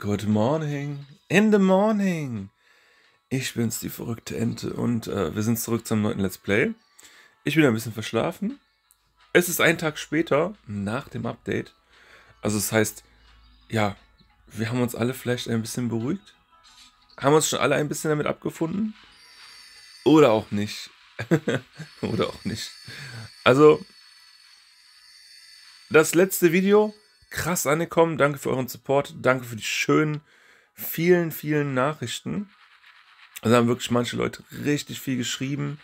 Good morning. In the morning. Ich bin's, die verrückte Ente. Und äh, wir sind zurück zum neunten Let's Play. Ich bin ein bisschen verschlafen. Es ist ein Tag später, nach dem Update. Also das heißt, ja, wir haben uns alle vielleicht ein bisschen beruhigt. Haben uns schon alle ein bisschen damit abgefunden. Oder auch nicht. Oder auch nicht. Also, das letzte Video krass angekommen. Danke für euren Support. Danke für die schönen, vielen, vielen Nachrichten. Also haben wirklich manche Leute richtig viel geschrieben.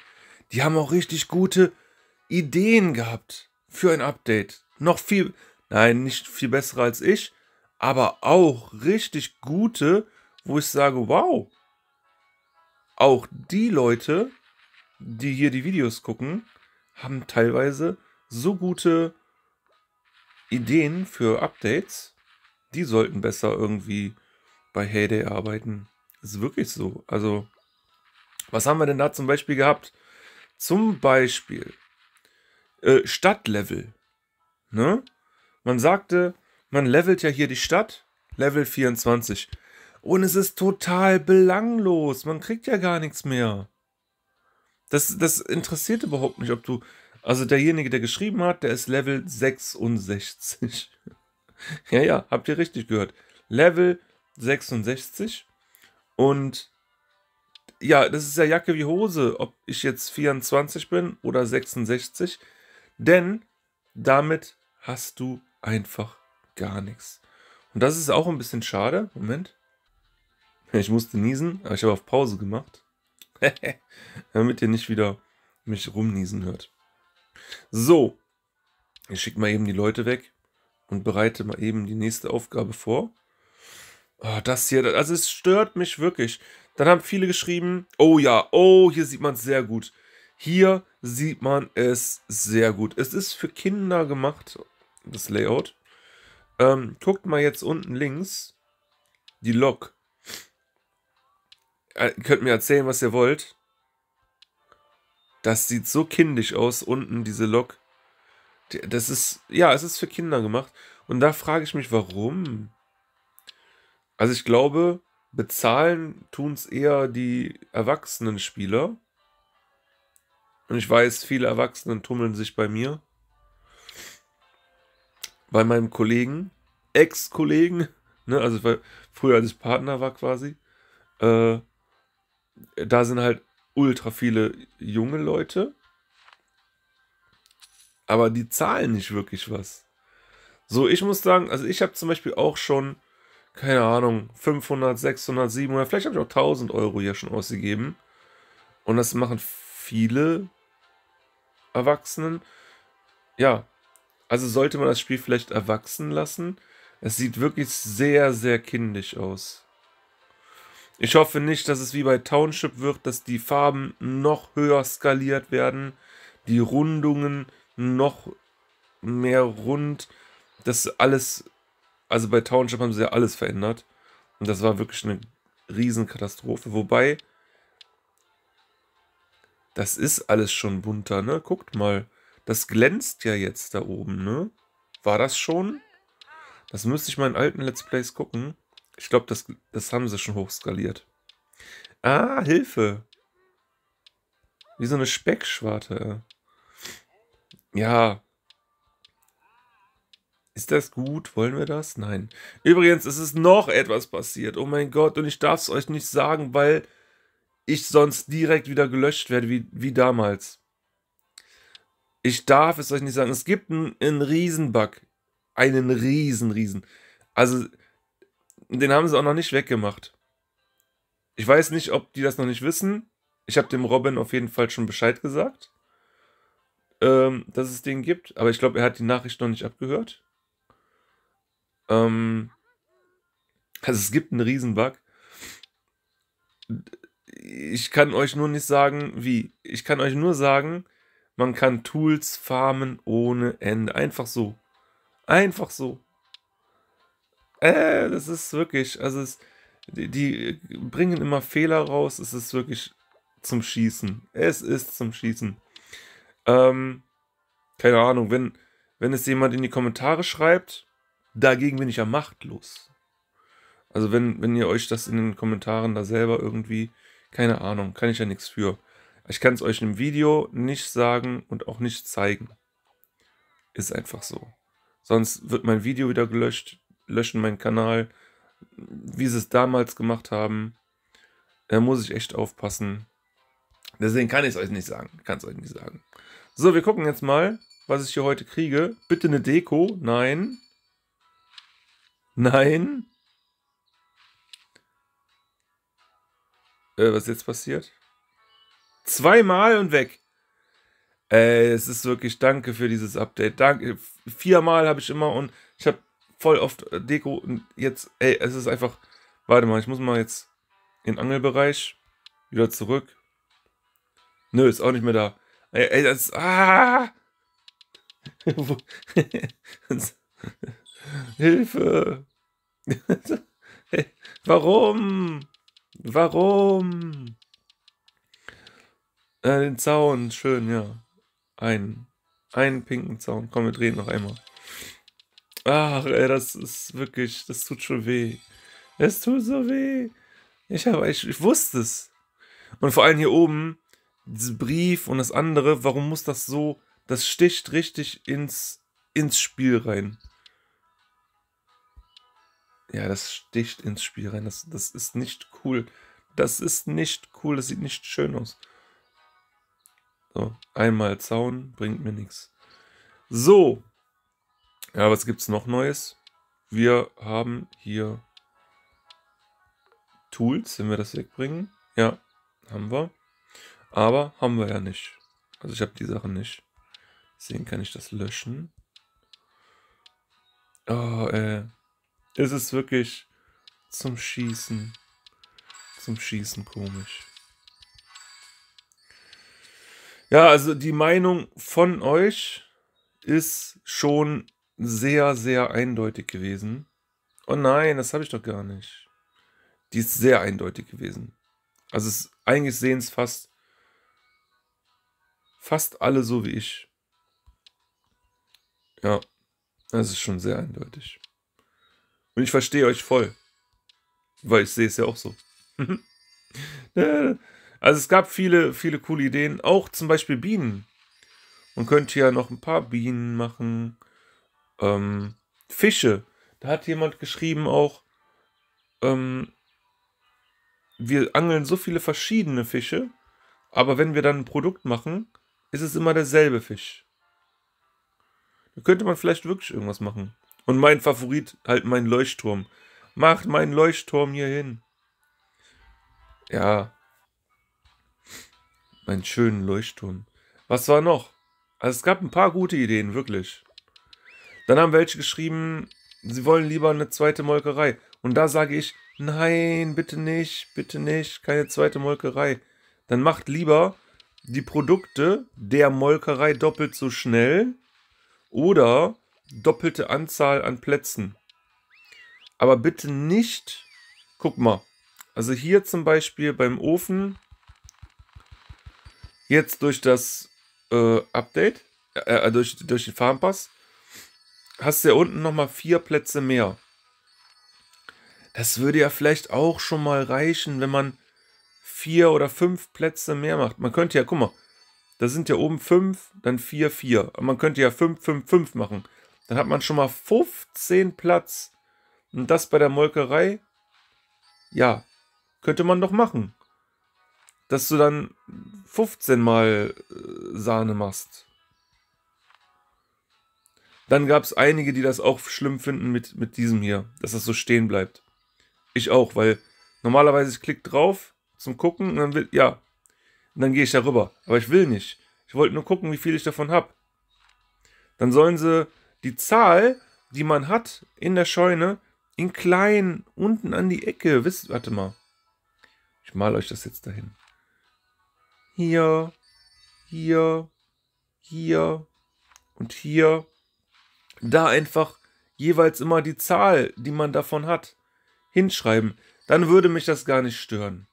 Die haben auch richtig gute Ideen gehabt für ein Update. Noch viel, nein, nicht viel bessere als ich, aber auch richtig gute, wo ich sage, wow. Auch die Leute, die hier die Videos gucken, haben teilweise so gute Ideen für Updates, die sollten besser irgendwie bei Heyday arbeiten. Ist wirklich so. Also, was haben wir denn da zum Beispiel gehabt? Zum Beispiel äh, Stadtlevel. Ne? Man sagte, man levelt ja hier die Stadt, Level 24. Und es ist total belanglos. Man kriegt ja gar nichts mehr. Das, das interessiert überhaupt nicht, ob du also derjenige, der geschrieben hat, der ist Level 66. ja, ja, habt ihr richtig gehört. Level 66. Und ja, das ist ja Jacke wie Hose, ob ich jetzt 24 bin oder 66. Denn damit hast du einfach gar nichts. Und das ist auch ein bisschen schade. Moment. Ich musste niesen, aber ich habe auf Pause gemacht. Damit ihr nicht wieder mich rumniesen hört. So, ich schicke mal eben die Leute weg und bereite mal eben die nächste Aufgabe vor. Oh, das hier, also es stört mich wirklich. Dann haben viele geschrieben, oh ja, oh, hier sieht man es sehr gut. Hier sieht man es sehr gut. Es ist für Kinder gemacht, das Layout. Ähm, guckt mal jetzt unten links die Lok. Äh, ihr könnt mir erzählen, was ihr wollt. Das sieht so kindisch aus, unten diese Lok. Das ist, ja, es ist für Kinder gemacht. Und da frage ich mich, warum? Also ich glaube, bezahlen tun es eher die erwachsenen Spieler. Und ich weiß, viele Erwachsenen tummeln sich bei mir. Bei meinem Kollegen, Ex-Kollegen, ne, also früher als ich Partner war quasi. Äh, da sind halt ultra viele junge Leute, aber die zahlen nicht wirklich was. So, ich muss sagen, also ich habe zum Beispiel auch schon, keine Ahnung, 500, 600, 700, vielleicht habe ich auch 1000 Euro hier schon ausgegeben. Und das machen viele Erwachsenen. Ja, also sollte man das Spiel vielleicht erwachsen lassen. Es sieht wirklich sehr, sehr kindisch aus. Ich hoffe nicht, dass es wie bei Township wird, dass die Farben noch höher skaliert werden, die Rundungen noch mehr rund. Das alles, also bei Township haben sie ja alles verändert. Und das war wirklich eine Riesenkatastrophe. Wobei, das ist alles schon bunter, ne? Guckt mal. Das glänzt ja jetzt da oben, ne? War das schon? Das müsste ich mal in alten Let's Plays gucken. Ich glaube, das, das haben sie schon hochskaliert. Ah, Hilfe. Wie so eine Speckschwarte. Ja. Ist das gut? Wollen wir das? Nein. Übrigens, es ist noch etwas passiert. Oh mein Gott, und ich darf es euch nicht sagen, weil ich sonst direkt wieder gelöscht werde, wie, wie damals. Ich darf es euch nicht sagen. Es gibt einen, einen Riesenbug. Einen riesen, riesen. Also, den haben sie auch noch nicht weggemacht. Ich weiß nicht, ob die das noch nicht wissen. Ich habe dem Robin auf jeden Fall schon Bescheid gesagt, ähm, dass es den gibt. Aber ich glaube, er hat die Nachricht noch nicht abgehört. Ähm, also es gibt einen Riesenbug. Ich kann euch nur nicht sagen, wie. Ich kann euch nur sagen, man kann Tools farmen ohne Ende. Einfach so. Einfach so. Äh, das ist wirklich, also es, die, die bringen immer Fehler raus. Es ist wirklich zum Schießen. Es ist zum Schießen. Ähm, keine Ahnung, wenn, wenn es jemand in die Kommentare schreibt, dagegen bin ich ja machtlos. Also wenn, wenn ihr euch das in den Kommentaren da selber irgendwie, keine Ahnung, kann ich ja nichts für. Ich kann es euch im Video nicht sagen und auch nicht zeigen. Ist einfach so. Sonst wird mein Video wieder gelöscht, löschen meinen Kanal, wie sie es damals gemacht haben. Da muss ich echt aufpassen. Deswegen kann ich es euch nicht sagen. Kann es euch nicht sagen. So, wir gucken jetzt mal, was ich hier heute kriege. Bitte eine Deko. Nein. Nein. Äh, was ist jetzt passiert? Zweimal und weg. Ey, es ist wirklich danke für dieses Update. Danke. Viermal habe ich immer und ich habe voll oft Deko und jetzt, ey, es ist einfach. Warte mal, ich muss mal jetzt in den Angelbereich wieder zurück. Nö, ist auch nicht mehr da. Ey, ey das. Ah! Hilfe! Warum? Warum? Äh, den Zaun, schön, ja. Einen. Einen pinken Zaun. Komm, wir drehen noch einmal. Ach, ey, das ist wirklich, das tut schon weh. Es tut so weh. Ich habe, ich, ich wusste es. Und vor allem hier oben, dieser Brief und das andere, warum muss das so, das sticht richtig ins, ins Spiel rein. Ja, das sticht ins Spiel rein. Das, das ist nicht cool. Das ist nicht cool. Das sieht nicht schön aus. So, einmal Zaun bringt mir nichts. So. Ja, was gibt's noch Neues? Wir haben hier Tools, wenn wir das wegbringen. Ja, haben wir. Aber haben wir ja nicht. Also ich habe die Sachen nicht. Deswegen kann ich das löschen. Oh, äh. Es ist wirklich zum Schießen. Zum Schießen komisch. Ja, also die Meinung von euch ist schon sehr, sehr eindeutig gewesen. Oh nein, das habe ich doch gar nicht. Die ist sehr eindeutig gewesen. Also es, eigentlich sehen es fast, fast alle so wie ich. Ja, das ist schon sehr eindeutig. Und ich verstehe euch voll. Weil ich sehe es ja auch so. also es gab viele, viele coole Ideen. Auch zum Beispiel Bienen. Man könnte ja noch ein paar Bienen machen. Ähm, Fische. Da hat jemand geschrieben auch, ähm, wir angeln so viele verschiedene Fische, aber wenn wir dann ein Produkt machen, ist es immer derselbe Fisch. Da könnte man vielleicht wirklich irgendwas machen. Und mein Favorit, halt mein Leuchtturm. Macht meinen Leuchtturm hier hin. Ja. Meinen schönen Leuchtturm. Was war noch? Also es gab ein paar gute Ideen, wirklich. Dann haben welche geschrieben, sie wollen lieber eine zweite Molkerei. Und da sage ich, nein, bitte nicht, bitte nicht, keine zweite Molkerei. Dann macht lieber die Produkte der Molkerei doppelt so schnell oder doppelte Anzahl an Plätzen. Aber bitte nicht, guck mal, also hier zum Beispiel beim Ofen, jetzt durch das äh, Update, äh, äh durch, durch den Farmpass, hast du ja unten nochmal vier Plätze mehr. Das würde ja vielleicht auch schon mal reichen, wenn man vier oder fünf Plätze mehr macht. Man könnte ja, guck mal, da sind ja oben fünf, dann vier, vier. Man könnte ja fünf, fünf, fünf machen. Dann hat man schon mal 15 Platz. Und das bei der Molkerei, ja, könnte man doch machen. Dass du dann 15 mal äh, Sahne machst. Dann gab es einige, die das auch schlimm finden mit, mit diesem hier, dass das so stehen bleibt. Ich auch, weil normalerweise ich klicke drauf zum Gucken und dann will, ja, und dann gehe ich darüber. Aber ich will nicht. Ich wollte nur gucken, wie viel ich davon habe. Dann sollen sie die Zahl, die man hat in der Scheune, in klein unten an die Ecke. Wisst, warte mal. Ich male euch das jetzt dahin. Hier, hier, hier und hier. Da einfach jeweils immer die Zahl, die man davon hat, hinschreiben. Dann würde mich das gar nicht stören.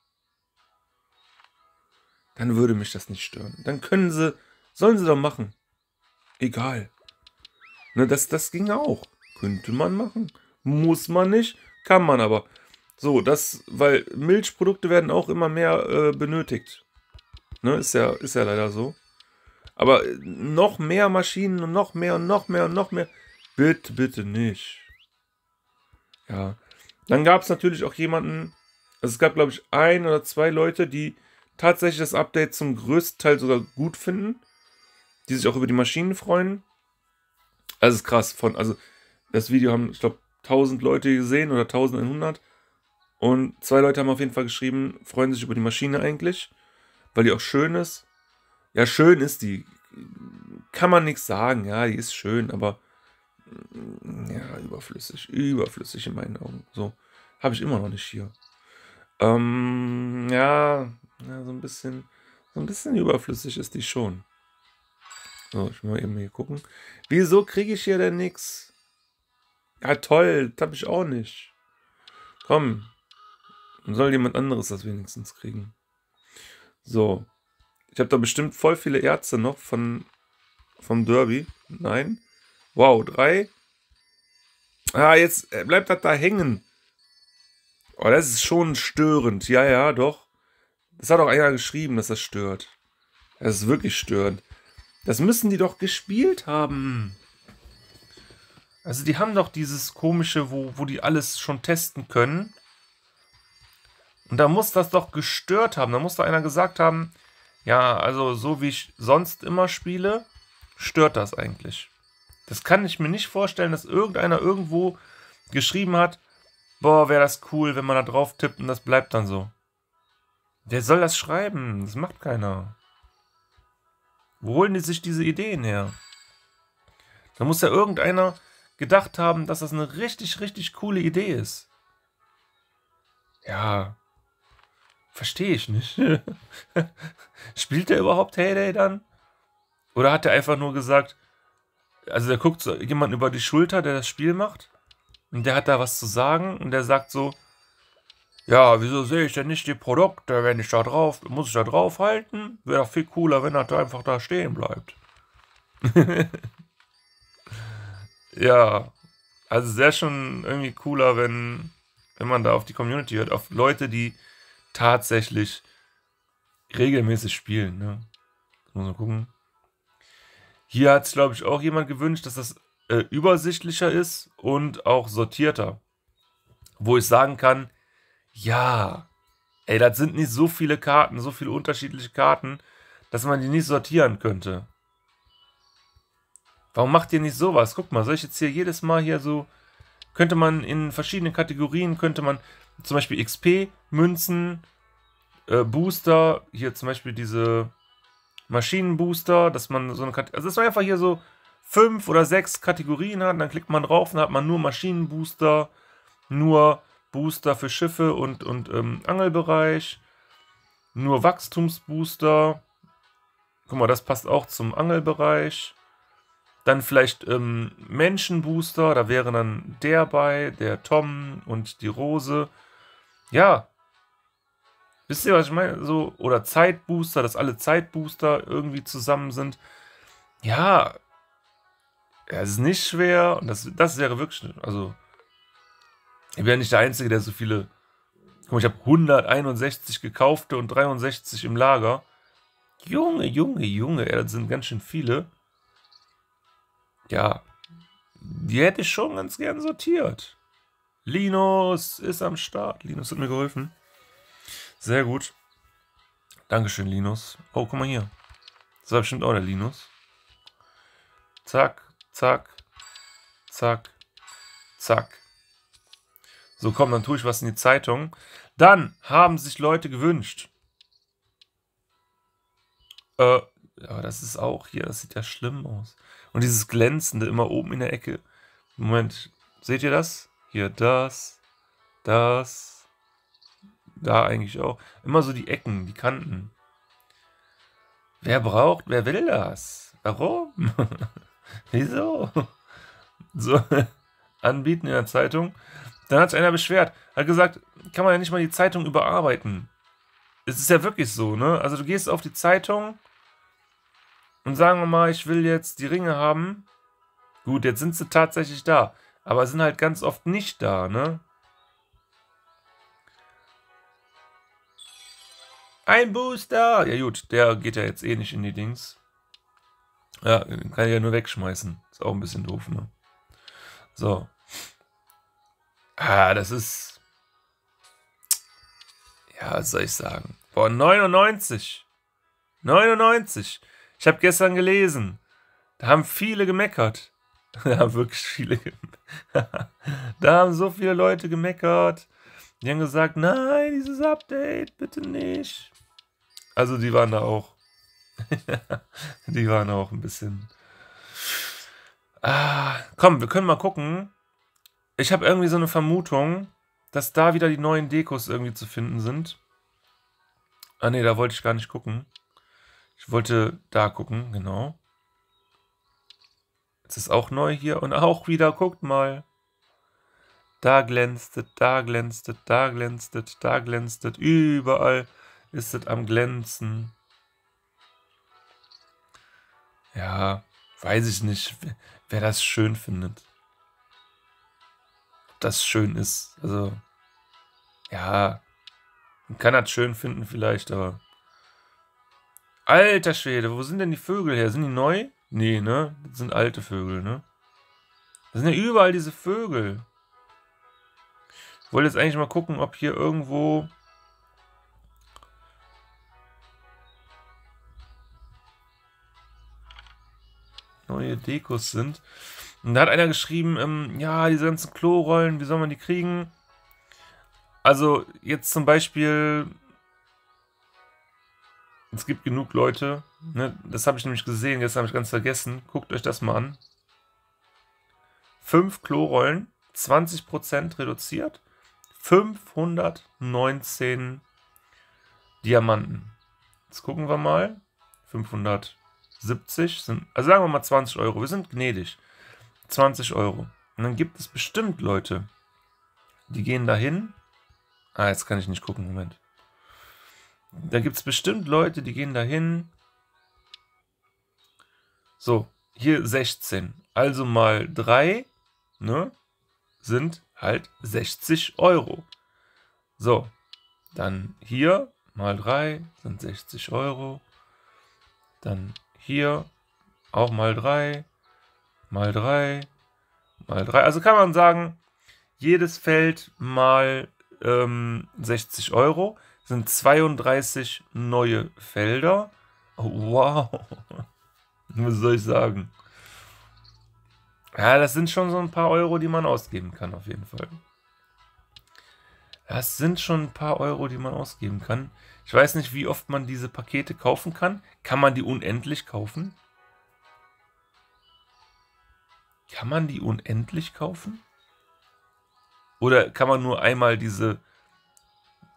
Dann würde mich das nicht stören. Dann können sie, sollen sie doch machen. Egal. Ne, das, das ging auch. Könnte man machen. Muss man nicht, kann man aber. So, das, weil Milchprodukte werden auch immer mehr äh, benötigt. Ne, ist ja, ist ja leider so. Aber noch mehr Maschinen und noch mehr und noch mehr und noch mehr. Bitte, bitte nicht. Ja. Dann gab es natürlich auch jemanden, also es gab, glaube ich, ein oder zwei Leute, die tatsächlich das Update zum größten Teil sogar gut finden. Die sich auch über die Maschinen freuen. Also ist krass. Von, also das Video haben, ich glaube, 1000 Leute gesehen oder 1100. Und zwei Leute haben auf jeden Fall geschrieben, freuen sich über die Maschine eigentlich, weil die auch schön ist. Ja, schön ist die. Kann man nichts sagen. Ja, die ist schön, aber ja, überflüssig. Überflüssig in meinen Augen. So. Habe ich immer noch nicht hier. Ähm, ja, ja, so ein bisschen, so ein bisschen überflüssig ist die schon. So, ich will mal eben hier gucken. Wieso kriege ich hier denn nichts? Ja, toll, das habe ich auch nicht. Komm, soll jemand anderes das wenigstens kriegen. So, ich habe da bestimmt voll viele Ärzte noch von vom Derby. Nein. Wow, drei. Ah, jetzt bleibt das da hängen. Oh, das ist schon störend. Ja, ja, doch. Das hat auch einer geschrieben, dass das stört. Das ist wirklich störend. Das müssen die doch gespielt haben. Also die haben doch dieses komische, wo, wo die alles schon testen können. Und da muss das doch gestört haben. Da muss da einer gesagt haben, ja, also so wie ich sonst immer spiele, stört das eigentlich. Das kann ich mir nicht vorstellen, dass irgendeiner irgendwo geschrieben hat, boah, wäre das cool, wenn man da drauf tippt und das bleibt dann so. Wer soll das schreiben? Das macht keiner. Wo holen die sich diese Ideen her? Da muss ja irgendeiner gedacht haben, dass das eine richtig, richtig coole Idee ist. Ja, verstehe ich nicht. Spielt der überhaupt Heyday dann? Oder hat er einfach nur gesagt, also der guckt so jemand über die Schulter, der das Spiel macht, und der hat da was zu sagen und der sagt so, ja, wieso sehe ich denn nicht die Produkte, wenn ich da drauf, muss ich da drauf halten? Wäre doch viel cooler, wenn er da einfach da stehen bleibt. ja, also sehr schon irgendwie cooler, wenn, wenn man da auf die Community hört, auf Leute, die tatsächlich regelmäßig spielen. Ne? Muss man gucken. Hier hat es, glaube ich, auch jemand gewünscht, dass das äh, übersichtlicher ist und auch sortierter. Wo ich sagen kann, ja, ey, das sind nicht so viele Karten, so viele unterschiedliche Karten, dass man die nicht sortieren könnte. Warum macht ihr nicht sowas? Guck mal, soll ich jetzt hier jedes Mal hier so, könnte man in verschiedenen Kategorien, könnte man zum Beispiel XP, Münzen, äh, Booster, hier zum Beispiel diese Maschinenbooster, dass man so eine Kategorie, also dass man einfach hier so fünf oder sechs Kategorien hat, dann klickt man drauf und hat man nur Maschinenbooster, nur Booster für Schiffe und, und ähm, Angelbereich, nur Wachstumsbooster. Guck mal, das passt auch zum Angelbereich. Dann vielleicht ähm, Menschenbooster, da wäre dann der bei, der Tom und die Rose. Ja, Wisst ihr, was ich meine? So, oder Zeitbooster, dass alle Zeitbooster irgendwie zusammen sind. Ja, es ist nicht schwer und das, das wäre wirklich, also, ich wäre nicht der Einzige, der so viele, guck mal, ich habe 161 gekaufte und 63 im Lager. Junge, Junge, Junge, ja, das sind ganz schön viele. Ja, die hätte ich schon ganz gern sortiert. Linus ist am Start. Linus hat mir geholfen. Sehr gut. Dankeschön, Linus. Oh, guck mal hier. Das war bestimmt auch der Linus. Zack, zack, zack, zack. So, komm, dann tue ich was in die Zeitung. Dann haben sich Leute gewünscht. Äh, ja, das ist auch hier, das sieht ja schlimm aus. Und dieses Glänzende immer oben in der Ecke. Moment, seht ihr das? Hier, das, das, da eigentlich auch. Immer so die Ecken, die Kanten. Wer braucht, wer will das? Warum? Wieso? So, anbieten in der Zeitung. Dann hat sich einer beschwert. Hat gesagt, kann man ja nicht mal die Zeitung überarbeiten. Es ist ja wirklich so, ne? Also du gehst auf die Zeitung und sagen wir mal, ich will jetzt die Ringe haben. Gut, jetzt sind sie tatsächlich da. Aber sind halt ganz oft nicht da, ne? Ein Booster! Ja gut, der geht ja jetzt eh nicht in die Dings. Ja, kann ich ja nur wegschmeißen. Ist auch ein bisschen doof, ne? So. Ah, das ist. Ja, was soll ich sagen? Boah, 99. 99. Ich habe gestern gelesen. Da haben viele gemeckert. Da haben wirklich viele gemeckert. Da haben so viele Leute gemeckert. Die haben gesagt, nein, dieses Update, bitte nicht. Also die waren da auch. die waren auch ein bisschen. Ah, komm, wir können mal gucken. Ich habe irgendwie so eine Vermutung, dass da wieder die neuen Dekos irgendwie zu finden sind. Ah ne, da wollte ich gar nicht gucken. Ich wollte da gucken, genau. Jetzt ist auch neu hier und auch wieder, guckt mal. Da glänzt es, da glänzt es, da glänzt es, da glänzt es. Überall ist es am Glänzen. Ja, weiß ich nicht, wer das schön findet. Ob das schön ist. Also, ja, man kann das schön finden vielleicht, aber... Alter Schwede, wo sind denn die Vögel her? Sind die neu? Nee, ne? Das sind alte Vögel, ne? Das sind ja überall diese Vögel. Ich wollte jetzt eigentlich mal gucken, ob hier irgendwo... neue Dekos sind. Und da hat einer geschrieben, ähm, ja, diese ganzen Klorollen, wie soll man die kriegen? Also jetzt zum Beispiel es gibt genug Leute, ne, das habe ich nämlich gesehen, jetzt habe ich ganz vergessen. Guckt euch das mal an. 5 Klorollen, 20% reduziert, 519 Diamanten. Jetzt gucken wir mal. 570 sind, also sagen wir mal 20 Euro. Wir sind gnädig. 20 Euro. Und dann gibt es bestimmt Leute, die gehen dahin. Ah, jetzt kann ich nicht gucken, Moment. Da gibt es bestimmt Leute, die gehen dahin. So, hier 16. Also mal 3, ne? Sind halt 60 Euro. So, dann hier mal 3 sind 60 Euro. Dann hier auch mal 3, mal 3, mal 3. Also kann man sagen, jedes Feld mal ähm, 60 Euro sind 32 neue Felder. Oh, wow. Was soll ich sagen? Ja, das sind schon so ein paar Euro, die man ausgeben kann, auf jeden Fall. Das sind schon ein paar Euro, die man ausgeben kann. Ich weiß nicht, wie oft man diese Pakete kaufen kann. Kann man die unendlich kaufen? Kann man die unendlich kaufen? Oder kann man nur einmal diese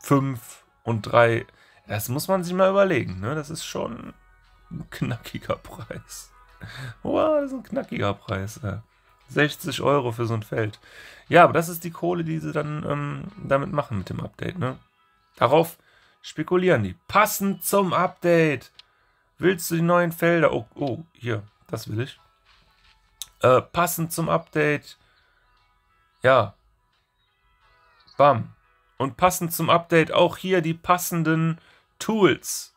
fünf und drei. Das muss man sich mal überlegen. Ne? Das ist schon ein knackiger Preis. Wow, das ist ein knackiger Preis. Ja. 60 Euro für so ein Feld. Ja, aber das ist die Kohle, die sie dann ähm, damit machen mit dem Update. Ne? Darauf spekulieren die. Passend zum Update. Willst du die neuen Felder? Oh, oh hier, das will ich. Äh, passend zum Update. Ja. Bam. Und passend zum Update auch hier die passenden Tools.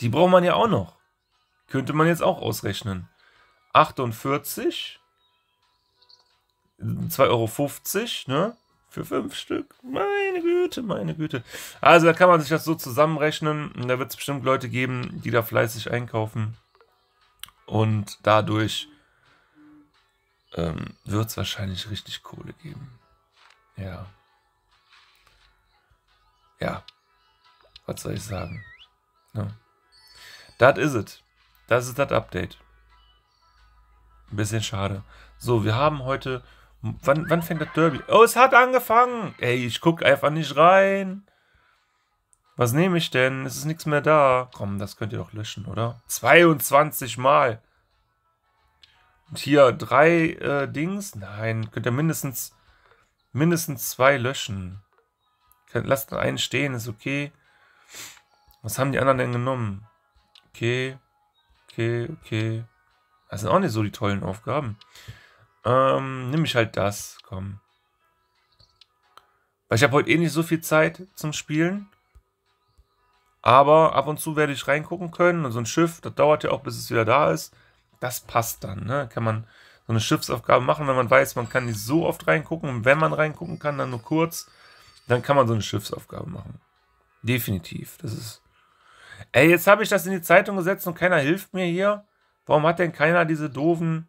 Die braucht man ja auch noch. Könnte man jetzt auch ausrechnen. 48. 2,50 Euro, ne? Für fünf Stück. Meine Güte, meine Güte. Also da kann man sich das so zusammenrechnen. Und da wird es bestimmt Leute geben, die da fleißig einkaufen. Und dadurch ähm, wird es wahrscheinlich richtig Kohle geben. Ja ja, was soll ich sagen? Ja. Das ist es. Das ist das Update. Bisschen schade. So, wir haben heute. Wann, wann fängt das Derby? Oh, es hat angefangen. Ey, ich guck einfach nicht rein. Was nehme ich denn? Es ist nichts mehr da. Komm, das könnt ihr doch löschen, oder? 22 Mal. Und hier drei äh, Dings. Nein, könnt ihr mindestens mindestens zwei löschen. Lasst einen stehen, ist okay. Was haben die anderen denn genommen? Okay, okay, okay. Das sind auch nicht so die tollen Aufgaben. Ähm, nimm ich halt das, komm. Weil ich habe heute eh nicht so viel Zeit zum Spielen. Aber ab und zu werde ich reingucken können. Und so ein Schiff, das dauert ja auch, bis es wieder da ist. Das passt dann. Ne? Kann man so eine Schiffsaufgabe machen, wenn man weiß, man kann nicht so oft reingucken. Und wenn man reingucken kann, dann nur kurz. Dann kann man so eine Schiffsaufgabe machen. Definitiv. Das ist. Ey, jetzt habe ich das in die Zeitung gesetzt und keiner hilft mir hier. Warum hat denn keiner diese doofen.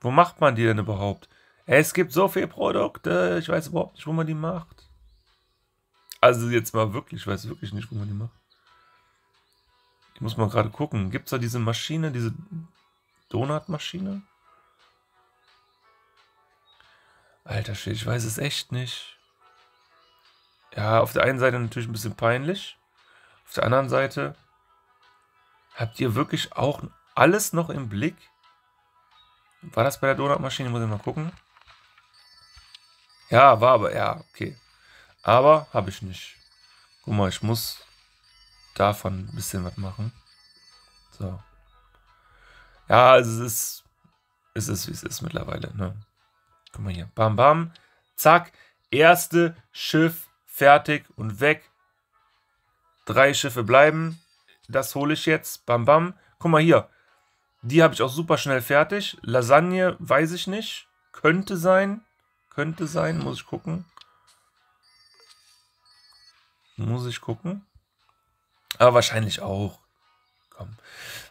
Wo macht man die denn überhaupt? Ey, es gibt so viele Produkte. Ich weiß überhaupt nicht, wo man die macht. Also jetzt mal wirklich, ich weiß wirklich nicht, wo man die macht. Ich muss mal gerade gucken. Gibt es da diese Maschine, diese Donutmaschine? Alter Shit, ich weiß es echt nicht. Ja, auf der einen Seite natürlich ein bisschen peinlich. Auf der anderen Seite habt ihr wirklich auch alles noch im Blick? War das bei der Donutmaschine? Muss ich mal gucken. Ja, war aber, ja, okay. Aber habe ich nicht. Guck mal, ich muss davon ein bisschen was machen. So. Ja, also es ist, es ist, wie es ist mittlerweile. Ne? Guck mal hier. Bam, bam. Zack. Erste Schiff fertig und weg. Drei Schiffe bleiben. Das hole ich jetzt. Bam, bam. Guck mal hier. Die habe ich auch super schnell fertig. Lasagne, weiß ich nicht. Könnte sein. Könnte sein. Muss ich gucken. Muss ich gucken. Aber wahrscheinlich auch. Komm.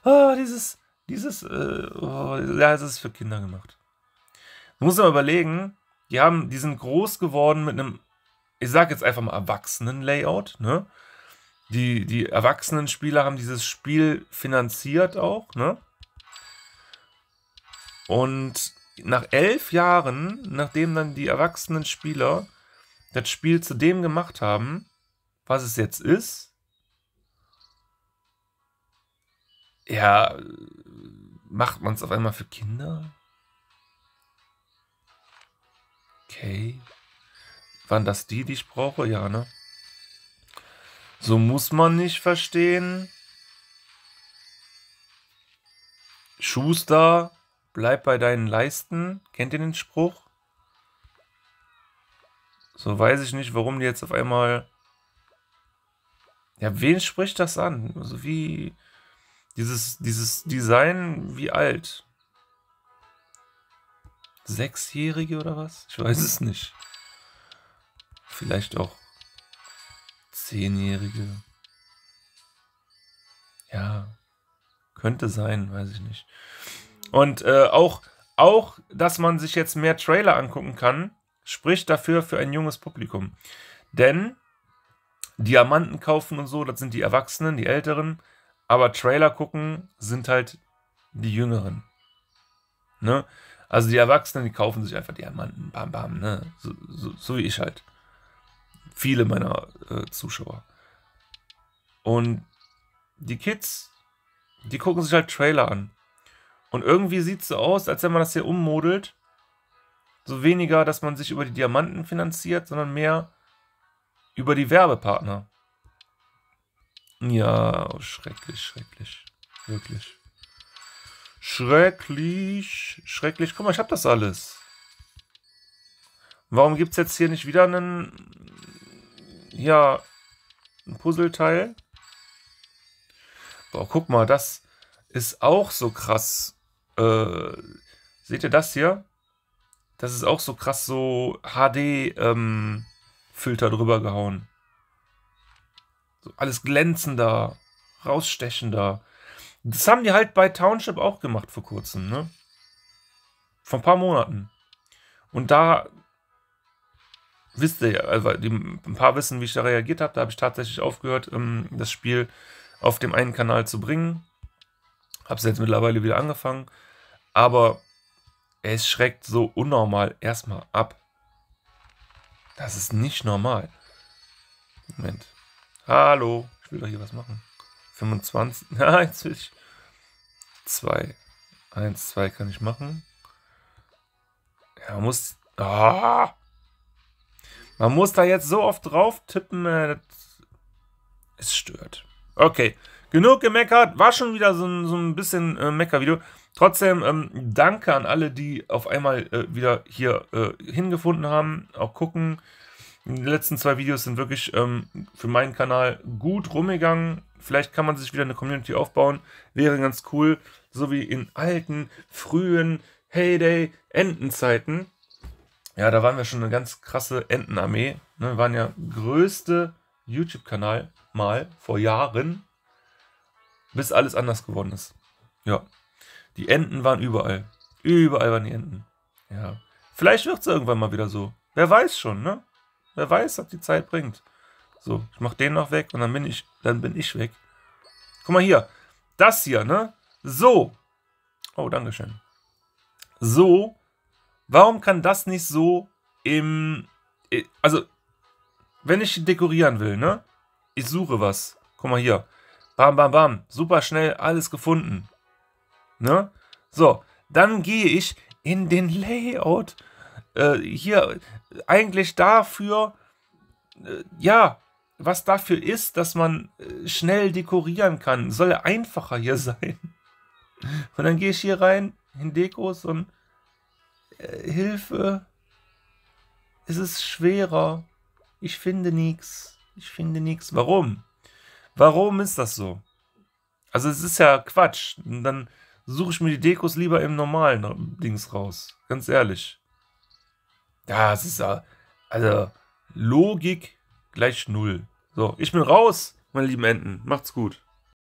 Oh, dieses, dieses, äh, oh, ja, es ist für Kinder gemacht. Du musst mal überlegen, die haben, die sind groß geworden mit einem, ich sag jetzt einfach mal Erwachsenen-Layout, ne? Die, die erwachsenen Spieler haben dieses Spiel finanziert auch, ne? Und nach elf Jahren, nachdem dann die erwachsenen Spieler das Spiel zu dem gemacht haben, was es jetzt ist, ja, macht man es auf einmal für Kinder? Okay. Waren das die, die ich brauche? Ja, ne? So muss man nicht verstehen. Schuster, bleib bei deinen Leisten. Kennt ihr den Spruch? So weiß ich nicht, warum die jetzt auf einmal. Ja, wen spricht das an? Also wie. Dieses, dieses Design, wie alt? Sechsjährige oder was? Ich weiß es nicht. Vielleicht auch Zehnjährige. Ja, könnte sein, weiß ich nicht. Und äh, auch, auch, dass man sich jetzt mehr Trailer angucken kann, spricht dafür für ein junges Publikum. Denn Diamanten kaufen und so, das sind die Erwachsenen, die Älteren. Aber Trailer gucken sind halt die Jüngeren. Ne? Also die Erwachsenen, die kaufen sich einfach Diamanten, bam, bam, ne? So, so, so wie ich halt. Viele meiner äh, Zuschauer. Und die Kids, die gucken sich halt Trailer an. Und irgendwie sieht es so aus, als wenn man das hier ummodelt. So weniger, dass man sich über die Diamanten finanziert, sondern mehr über die Werbepartner. Ja, oh, schrecklich, schrecklich. Wirklich. Schrecklich, schrecklich. Guck mal, ich hab das alles. Warum gibt es jetzt hier nicht wieder einen, ja, ein Puzzleteil? Boah, guck mal, das ist auch so krass. Äh, seht ihr das hier? Das ist auch so krass, so HD-Filter ähm, drüber gehauen. So alles glänzender, rausstechender. Das haben die halt bei Township auch gemacht vor kurzem, ne? Vor ein paar Monaten. Und da wisst ihr ja, also die, ein paar wissen, wie ich da reagiert habe. Da habe ich tatsächlich aufgehört, ähm, das Spiel auf dem einen Kanal zu bringen. Habe es jetzt mittlerweile wieder angefangen. Aber es schreckt so unnormal erstmal ab. Das ist nicht normal. Moment. Hallo, ich will doch hier was machen. 25. Ja, jetzt will ich. 2. 1, 2 kann ich machen. Man muss. Ah, man muss da jetzt so oft drauf tippen, äh, es stört. Okay, genug gemeckert. War schon wieder so ein, so ein bisschen äh, Mecker-Video. Trotzdem ähm, danke an alle, die auf einmal äh, wieder hier äh, hingefunden haben, auch gucken. Die letzten zwei Videos sind wirklich ähm, für meinen Kanal gut rumgegangen. Vielleicht kann man sich wieder eine Community aufbauen. Wäre ganz cool. So wie in alten, frühen Heyday-Entenzeiten. Ja, da waren wir schon eine ganz krasse Entenarmee. Ne, wir waren ja größte YouTube-Kanal mal vor Jahren, bis alles anders geworden ist. Ja, die Enten waren überall. Überall waren die Enten. Ja, vielleicht wird es irgendwann mal wieder so. Wer weiß schon, ne? Wer weiß, was die Zeit bringt. So, ich mach den noch weg und dann bin ich, dann bin ich weg. Guck mal hier. Das hier, ne? So. Oh, Dankeschön. So. Warum kann das nicht so im. Also, wenn ich dekorieren will, ne? Ich suche was. Guck mal hier. Bam, bam, bam. Super schnell alles gefunden. Ne? So, dann gehe ich in den Layout. Äh, hier eigentlich dafür, äh, ja, was dafür ist, dass man äh, schnell dekorieren kann. Soll einfacher hier sein. Und dann gehe ich hier rein in Dekos und äh, Hilfe. Es ist schwerer. Ich finde nichts. Ich finde nichts. Warum? Warum ist das so? Also es ist ja Quatsch. Und dann suche ich mir die Dekos lieber im normalen Dings raus. Ganz ehrlich. Ja, es ist ja. Also, Logik gleich null. So, ich bin raus, meine lieben Enten. Macht's gut.